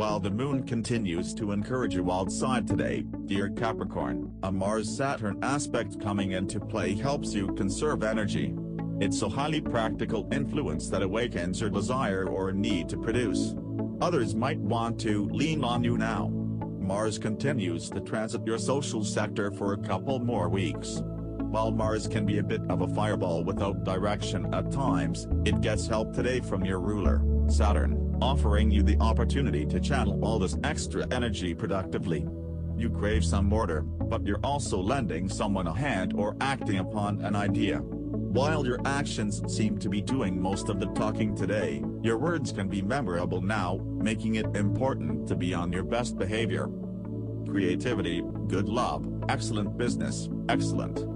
while the moon continues to encourage you outside today, dear Capricorn. A Mars-Saturn aspect coming into play helps you conserve energy. It's a highly practical influence that awakens your desire or need to produce. Others might want to lean on you now. Mars continues to transit your social sector for a couple more weeks. While Mars can be a bit of a fireball without direction at times, it gets help today from your ruler, Saturn, offering you the opportunity to channel all this extra energy productively. You crave some order, but you're also lending someone a hand or acting upon an idea. While your actions seem to be doing most of the talking today, your words can be memorable now, making it important to be on your best behavior. Creativity, good love, excellent business, excellent.